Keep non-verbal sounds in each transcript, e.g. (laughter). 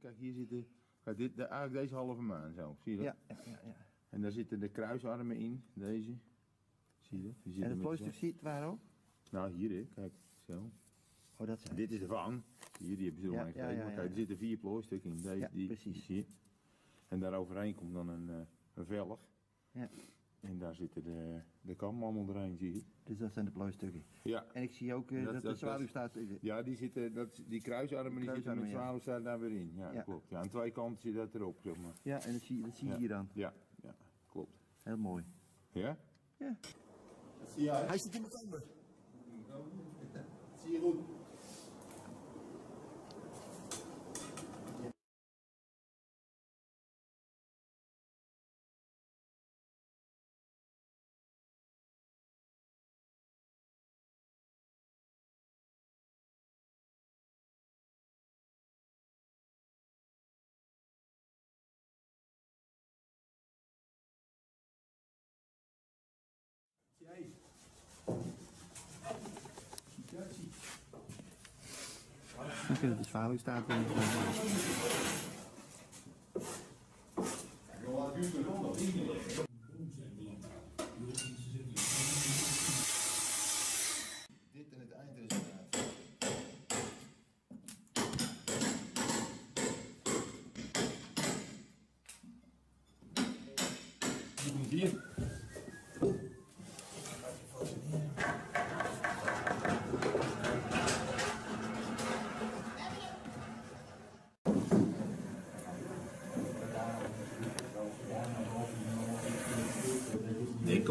kijk, hier zitten, kijk, dit, de, eigenlijk deze halve maan zo, zie je dat? Ja, ja, ja. En daar zitten de kruisarmen in, deze. Zie je dat? Die En het plooistuk ziet waar ook? Nou, hier hè, kijk, zo. Oh, dat zijn. Dit is de vang. Hier, die hebben ze Ja, ja, ja, Maar kijk, er zitten vier plooistukken in. Deze, Ja, die, precies. Zie je? En daar overheen komt dan een, eh, een velg. Ja. En daar zitten de, de kam allemaal doorheen, zie je? Dus dat zijn de plooistukken. Ja. En ik zie ook eh, Dat- dat, dat- de zwaluw staat. eh, Ja, die, zitten, dat, die kruisarmen die zitten met ja. zwaluw staan daar weer in. Ja, Ja. klopt. Ja, aan twee kanten zit dat erop, zeg maar. Ja, en dat zie, dat zie je Ja. hier dan. Ja, ja, klopt. Heel mooi. Ja? Ja. Hij zit in de kamer. Zie je goed? Oké, de zwaluw staat er. Dit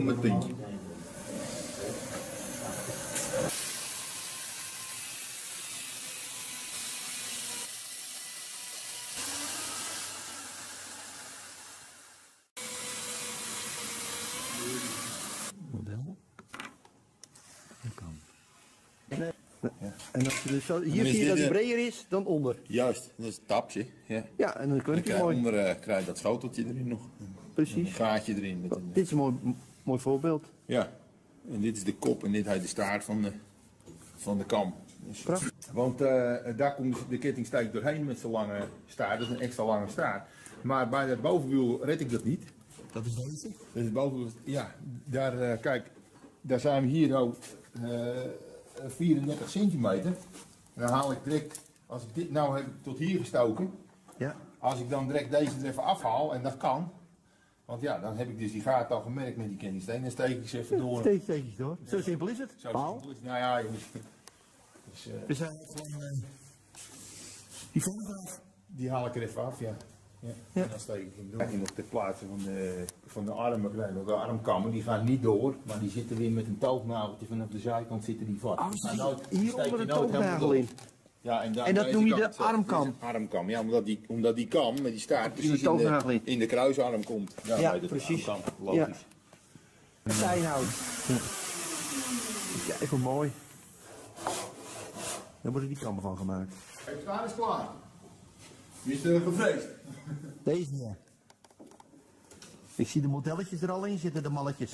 het puntje. Model. Dat kan. En als je dus zo, hier zie je dat eh, breder is dan onder. Juist, dat is het tapje. Ja. Ja, en dan krijg je mooi. onder eh, krijg je dat schoteltje erin nog. Een Precies. gaatje erin. Met een, Dit is een mooi, mooi voorbeeld. ja, en dit is de kop en dit heet de staart van de, van de kam. Dus- Prachtig. Want eh, daar komt de kettingsteek doorheen met zo'n lange staart. Dat is een extra lange staart. Maar bij dat bovenwiel red ik dat niet. Dat is deze. Dus het bovenwiel, ja, daar, eh, kijk, daar zijn we hier ook eh, 34 centimeter. En dan haal ik direct, als ik dit nou heb tot hier gestoken, Ja. als ik dan direct deze er even afhaal, en dat kan, want ja, dan heb ik dus die gaten al gemerkt met die kettingsteen, dan steek ik ze even door. Steeds steeds door. Zo simpel is het. Zo Paal. simpel is het. Nou ja, moet... Dus, We zijn gewoon eh, die eraf. die haal ik er even af, ja. ja. Ja. En dan steek ik hem door. Kijk nog ter plaatse van de, van de armen, de armkammen, die gaan niet door, maar die zitten weer met een toognageltje vanaf de zijkant zitten die vast. Oh, Die hier steek onder de in. Ja, en, daar- En dat noem je de eh, armkam? Armkam, ja, omdat die, omdat die kam met die staart In de precies in de, in de kruisarm komt. Daar Ja, het precies. armkam, logisch. Stijnhout. Kijk hoe mooi. Daar worden die kammen van gemaakt. Kijk, staan is klaar. Wie is er gevreesd? Deze hier. Ik zie de modelletjes er al in zitten, de malletjes.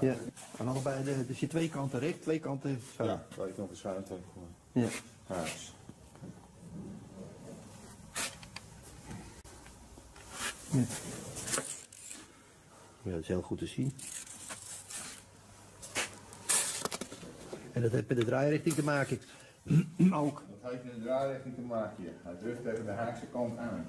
Ja. En allebei, de, er zit twee kanten recht, twee kanten zo. Ja, waar ik nog een schuin tegen gewoon. Ja. Huis. Ja, dat is heel goed te zien. En dat heeft met de draairichting te maken. Ook. Dat heeft met de draairichting te maken. ja. Hij drukt tegen de haakse kant aan.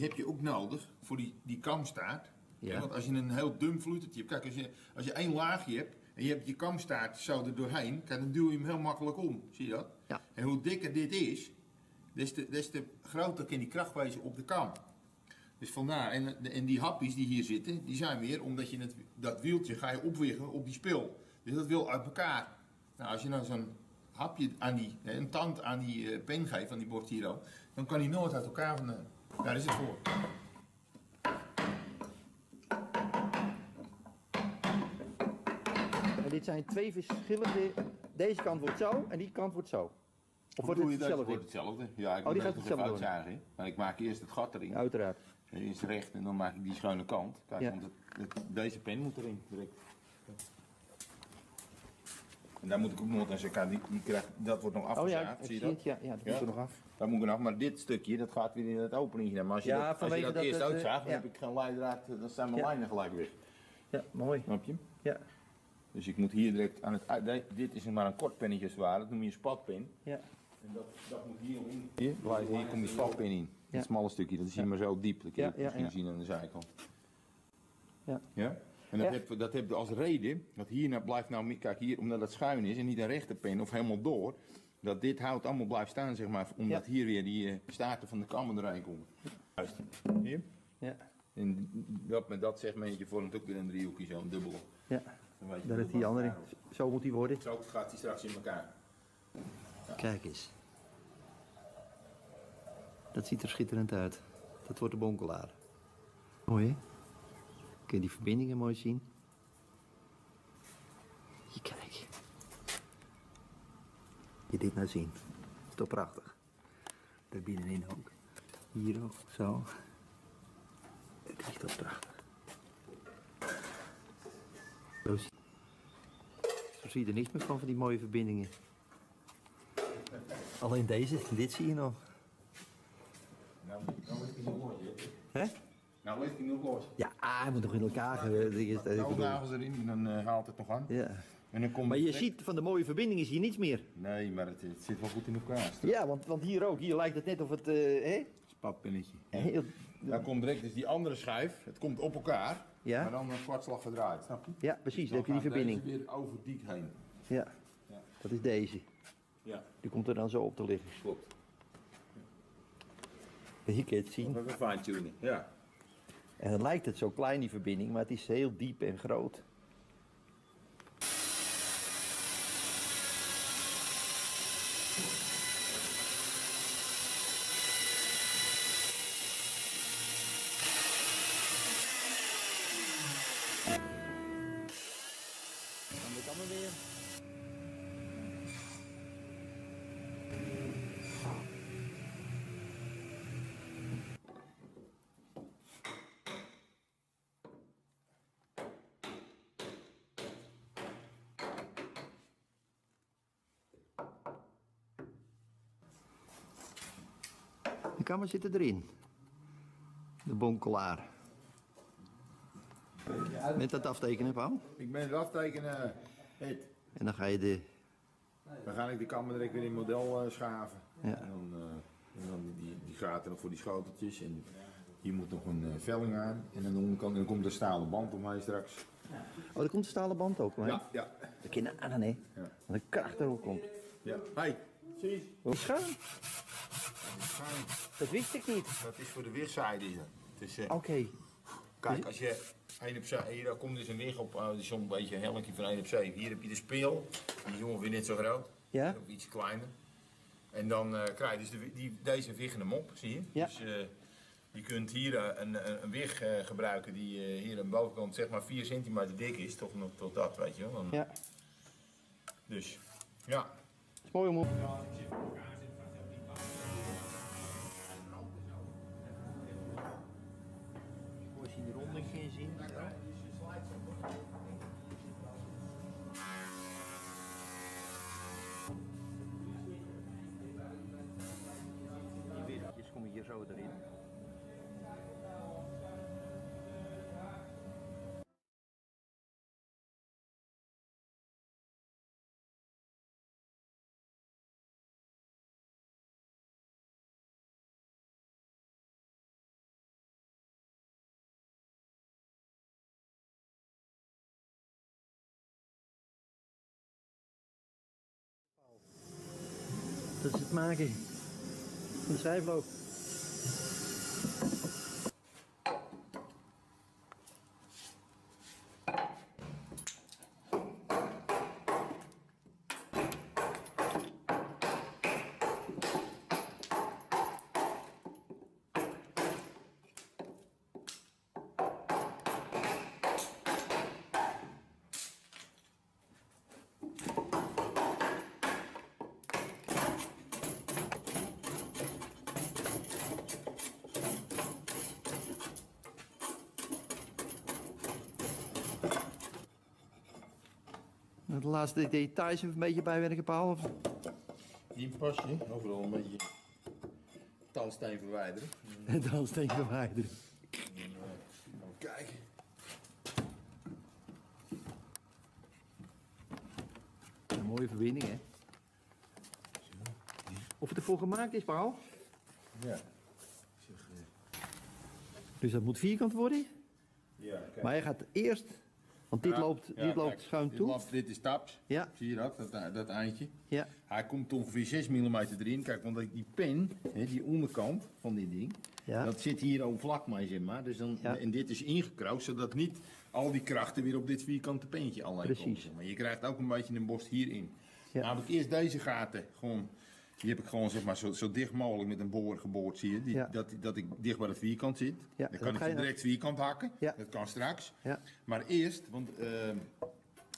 Die heb je ook nodig voor die, die kamstaart. Ja. Want als je een heel dun vloeitertje hebt, kijk, als je, als je één laagje hebt en je hebt je kamstaart zo er doorheen, kijk, dan duw je hem heel makkelijk om. Zie je dat? Ja. En hoe dikker dit is, des te, des te groter kan die kracht wezen op de kam. Dus vandaar, en, en die happies die hier zitten, die zijn weer omdat je het, dat wieltje ga je opwiggen op die spil. Dus dat wil uit elkaar. Nou, als je nou zo'n hapje aan die, een tand aan die eh, pen geeft, aan die Bortiro, dan kan die nooit uit elkaar vandaan. Daar is het voor. En dit zijn twee verschillende. Deze kant wordt zo en die kant wordt zo. Of wordt het hetzelfde? wordt hetzelfde. Ja, ik Oh, die moet gaat hetzelfde hè. Maar ik maak eerst het gat erin. Uiteraard. Eerst recht en dan maak ik die schuine kant. Kijk, Ja. want het, het- deze pen moet erin direct. En daar moet ik ook nog, ik aan die, die krijg, dat wordt nog Oh afgezaagd, ja, ik zie je dat? het. Ja, ja dat Ja. moet er nog af. Dat moet ik nog, maar dit stukje, dat gaat weer in het openingje. Maar als je Ja, dat, als je vanwege dat, dat eerst het, eh, uitzaagt, dan ja. heb ik geen leidraad, dan zijn mijn Ja. lijnen gelijk weg. Ja, mooi. Snap je? Ja, Dus ik moet hier direct aan het uit, dit- is maar een kort pennetje zwaar, dat noem je een spatpen. ja. En dat, dat moet hier in. Hier, hier komt die spatpin in. Ja. Dat smalle stukje, dat is hier maar zo diep. Dat kun je misschien ja. zien aan de zijkant. Ja. Ja? En dat Ja. heb dat heb als reden, dat hier nou blijft nou, kijk hier, omdat het schuin is en niet een rechte pen of helemaal door, dat dit hout allemaal blijft staan, zeg maar, omdat Ja. hier weer die eh, staarten van de kammen erin komen. Juist. Hier. Ja, En dat met dat segmentje vormt ook weer een driehoekje, zo'n dubbel. ja. Hoe is die andere. Zo moet die worden. Zo gaat die straks in elkaar. Kijk eens. Dat ziet er schitterend uit. Dat wordt de bonkelaar. Mooi hè? Kun je die verbindingen mooi zien? Hier, kijk. Je dit nou zien. is toch prachtig? Daar binnenin ook. Hier ook, zo. Het is toch prachtig. Zo zie, je er niks meer van, van die mooie verbindingen. Alleen deze, dit zie je nog. Nou, nou ligt hij nog los, hè? Nou ligt hij nog los. Ja, ah, hij moet nog in elkaar. ge- dit is- ik Nou, bedoel- nagels erin en dan eh, haalt het nog aan. Ja. En dan komt Maar je ziet van de mooie verbindingen zie je niets meer. Nee, maar het, het zit wel goed in elkaar. Ja, want, want hier ook. Hier lijkt het net of het. eh hè? Spatpinnetje. Heel, Dan komt direct dus die andere schijf, het komt op elkaar, Ja. maar dan een kwartslag verdraaid, snap je? ja, precies. Dan heb je die gaat verbinding. weer over dik heen. Ja, Ja. dat is deze. Ja, Die komt er dan zo op te liggen. klopt. Hier kun je het zien. Dat is een fine tuning. Ja. En dan lijkt het zo klein, die verbinding, maar het is heel diep en groot. De kamer zit erin. De bonkelaar. Met dat aftekenen, Paul. Ik ben het aftekenen, Ed. En dan ga je de. Dan ga ik de kamer direct weer in model eh, schaven. Ja. En dan, eh, en dan die, die gaten nog voor die schoteltjes. En hier moet nog een eh, velling aan. En aan de onderkant en dan komt er stalen band omheen straks. Oh, er komt een stalen band ook, hè? Ja, ja. Dat je aan, hè. Ja. Dat de kracht erop komt. Ja. Hey, zie je? Dat wist ik niet. Dat is voor de weerzijde. hier. Eh, Oké. Kijk, als je 1 op 7, hier komt dus een weg op, uh, die is zo'n beetje een helmetje van 1 op 7. Hier heb je de speel, die is ongeveer net zo groot, Ja? of iets kleiner. En dan eh, krijg je dus de, die, deze weg in de mop, zie je? Ja. Dus eh, je kunt hier een, een, een eh, gebruiken die eh, hier aan de bovenkant zeg maar 4 centimeter dik is, toch nog tot dat, weet je wel. Dan- Ja. Dus, ja. is mooi om op. Je de ronding maken de schijfloop. De laatste details even een beetje bijwerken, Paul. of- Inpasje, overal een beetje talsteen verwijderen. (laughs) En dan steek verwijderen. Kijk. Een mooie verbinding, hè? Of het ervoor gemaakt is, Paul. Ja. Dus dat moet vierkant worden. ja, kijk. Maar je gaat eerst, want dit Ja, loopt, ja, dit loopt kijk, schuin dit toe. loopt- dit is taps. Ja. Zie je dat? Dat, dat eindje. Ja, Hij komt ongeveer 6 mm erin. Kijk, want die pen, hè, die onderkant van dit ding, Ja. dat zit hier ook vlak mee, zeg maar. Dus dan. En dit is ingekroust, zodat niet al die krachten weer op dit vierkante peentje alleen Precies. komen. Maar je krijgt ook een beetje een borst hierin. Ja. Nou heb ik eerst deze gaten gewoon... Die heb ik gewoon zeg maar, zo, zo dicht mogelijk met een boor geboord, zie je? Die, Ja. dat, dat ik dicht bij het vierkant zit. Ja, dan kan ik je het direct vierkant hakken. Ja. Dat kan straks. Maar eerst, want ehm,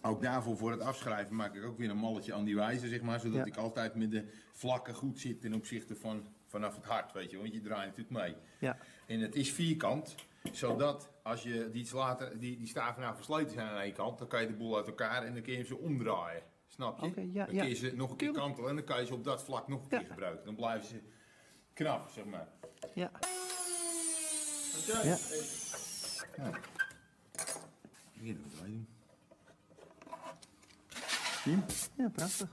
ook daarvoor voor het afschrijven maak ik ook weer een malletje aan die wijze, zeg maar. Zodat ik altijd met de vlakken goed zit ten opzichte van vanaf het hart, weet je. Want je draait natuurlijk mee. ja. En het is vierkant, zodat als je die, iets later, die, die staven nou versleten zijn aan één kant, dan kan je de boel uit elkaar en dan kun je ze omdraaien. Snap je? Oké, ja, dan ja. kun je ze nog een keer kantelen en dan kan je ze op dat vlak nog een keer gebruiken. Dan blijven ze knap, zeg maar. ja. Ja. Hier we het doen. Zie? Ja, prachtig.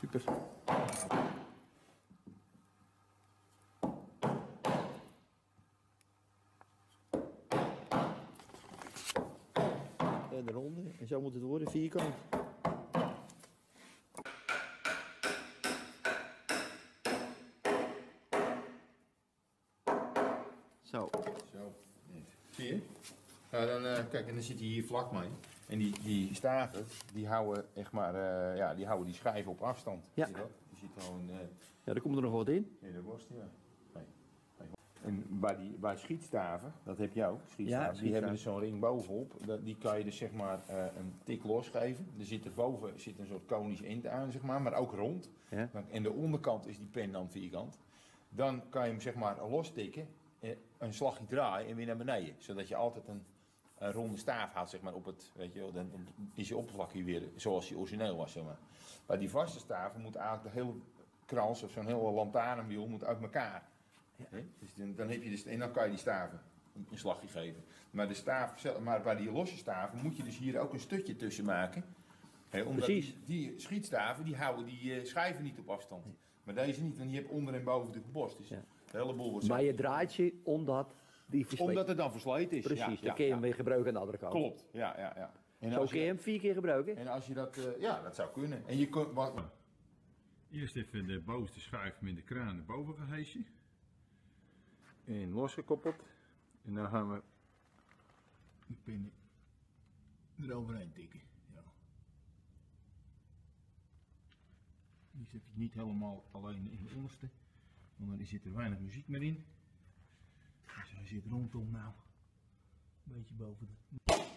Super. En de ronde. En zo moet het worden, vierkant. Zo. Zo. Zie je? Nou, dan, eh, kijk, en dan zit hij hier vlak mee. En die, die staven, die houden, echt maar, eh, ja, die houden die schijven op afstand. Ja. Zie je dat? Die zit gewoon... eh, Ja, daar komt er nog wat in. Dat was het, ja. Bij, die, bij schietstaven, dat heb je ook, schietstaven, Ja, die hebben dus zo'n ring bovenop. Die kan je dus zeg maar eh, een tik losgeven. Er zit erboven zit een soort konisch eind aan, zeg maar, maar ook rond. Ja. En de onderkant is die pen dan vierkant. Dan kan je hem zeg maar lostikken, eh, een slagje draaien en weer naar beneden. Zodat je altijd een, een ronde staaf houdt zeg maar, op het, weet je wel, dan is je oppervlak hier weer zoals die origineel was. Zeg maar. Bij die vaste staven moet eigenlijk de hele krans of zo'n hele lantaarnwiel moet uit elkaar. Hè? Dus dan, dan heb je dus, en dan kan je die staven een een slagje geven. Maar, de staaf, zelf- maar bij die losse staven moet je dus hier ook een stukje tussen maken. Hè, omdat Precies. Die, die schietstaven die houden die eh, schijven niet op afstand. Maar deze niet, want je hebt onder en boven een borst. Dus Ja. de hele boel wordt Maar je draait je omdat die versleten. Omdat het dan versleten is. Precies, ja, dan ja, kun je hem ja. weer gebruiken aan de andere kant. Klopt, ja, ja, ja. En Zo kun je hem vier keer gebruiken. en als je dat, eh, ja, dat zou kunnen. En je kunt, wat, Eerst even de bovenste schuif met de kraan naar boven gehesen. En losgekoppeld. En dan gaan we de pinnen eroverheen tikken. Ja. Die zet niet helemaal alleen in de onderste. Want dan zit er weinig muziek meer in. Dus hij zit rondom nou. Een beetje boven de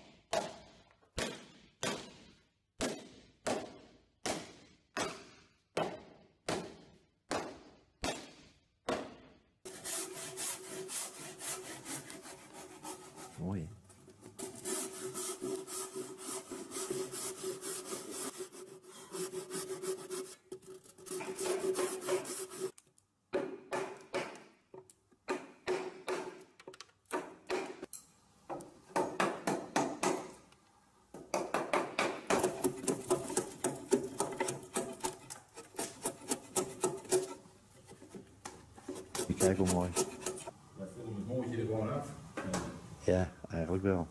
Mooi. Kijk hoe mooi. Ja, eigenlijk wel.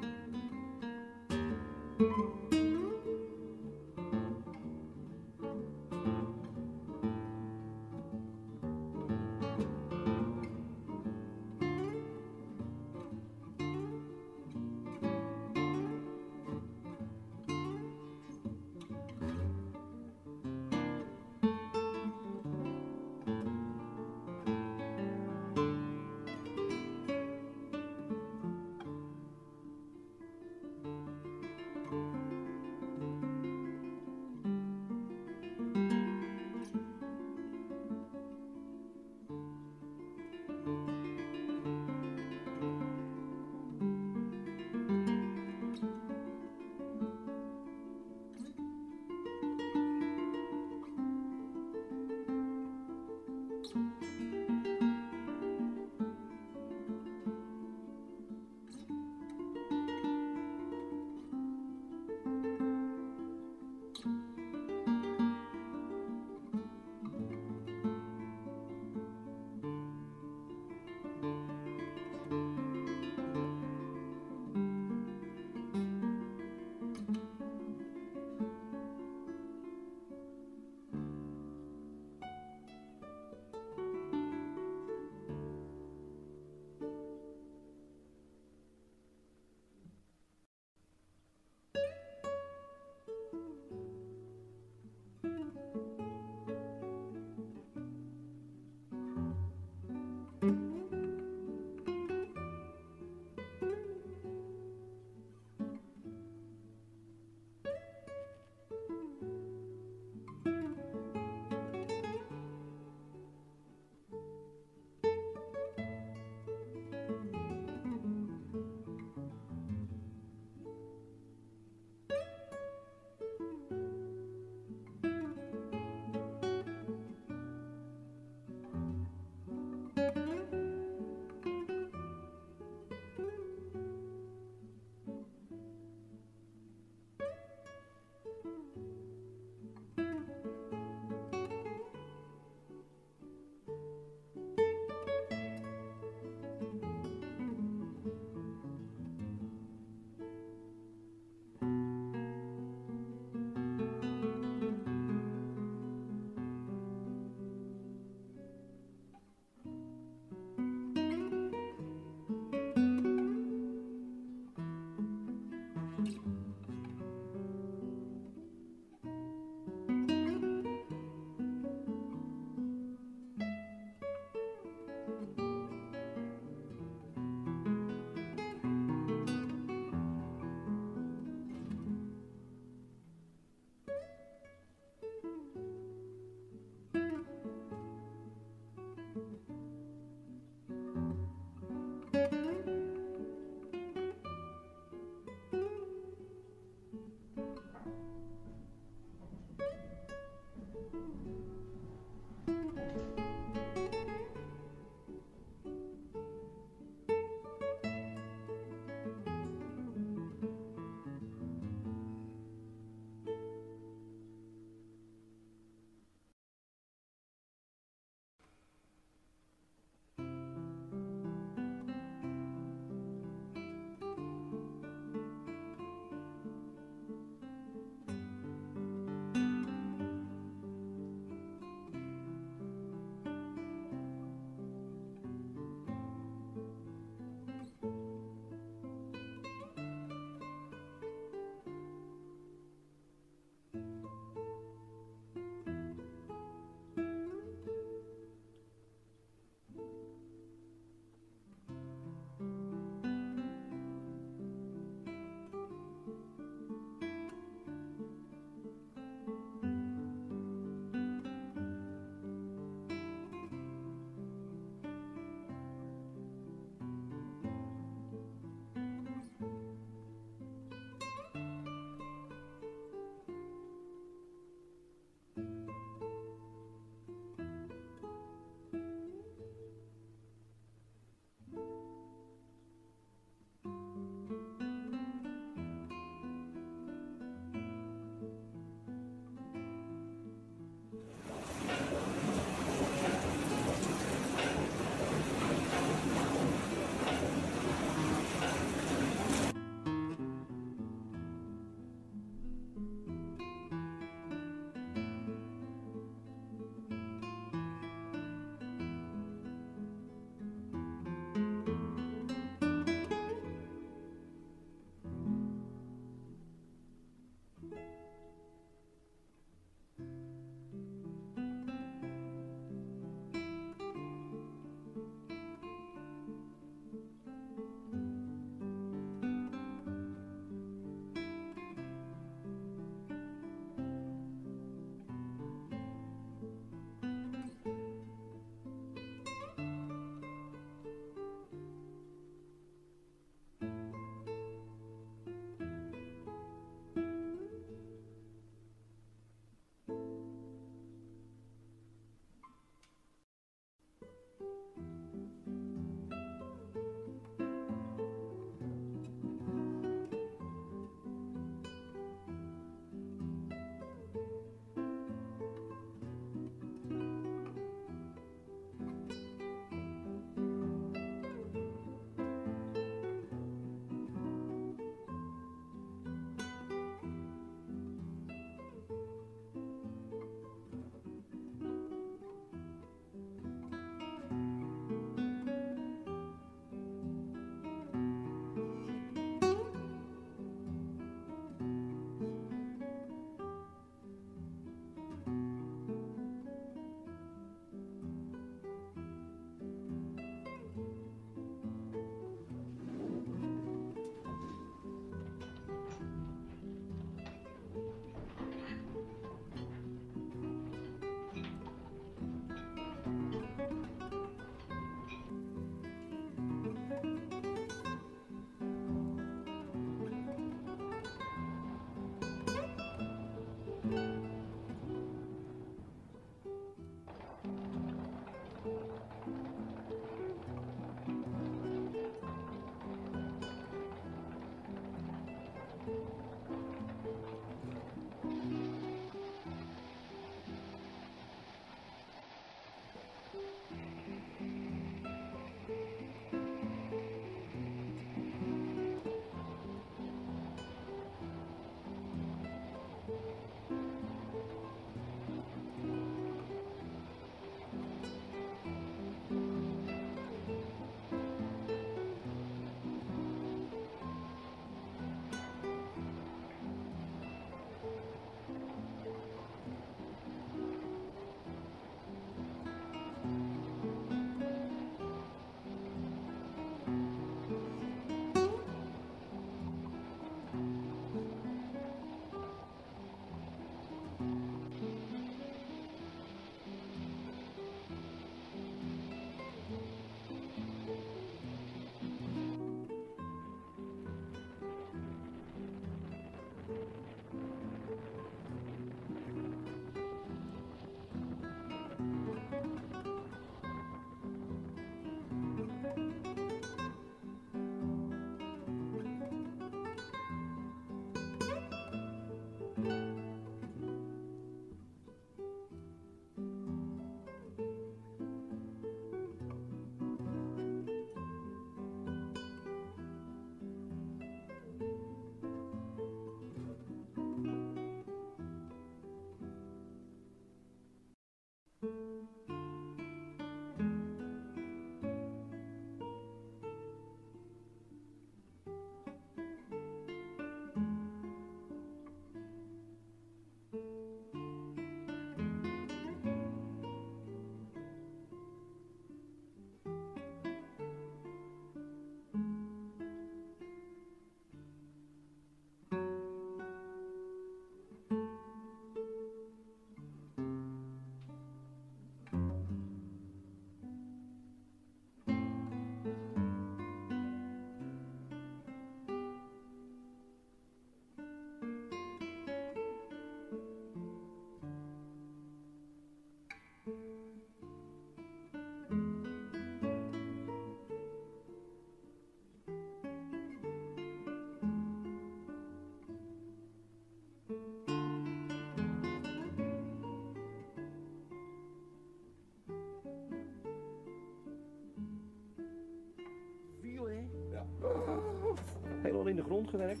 Grond gewerkt.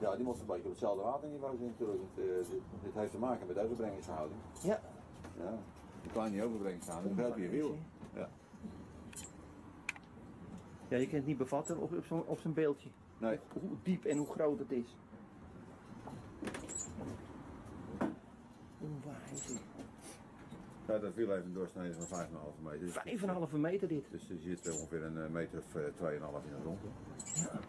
Ja, die moest een beetje op hetzelfde waterniveau zijn natuurlijk. Het, eh, dit, dit heeft te maken met overbrengingshouding. Ja. Ja. Een kleine overbrengingshouding, dan begrijp je wiel. Ja. Ja, je kunt het niet bevatten op, op zo'n beeldje. Nee, Hoe diep en hoe groot het is. Ja, dat wiel heeft een doorsnede van 5,5 meter. Dus- Vijf en een halve meter dit. Dus er zit ongeveer een eh, meter of eh, 2,5 in de grond. Ja.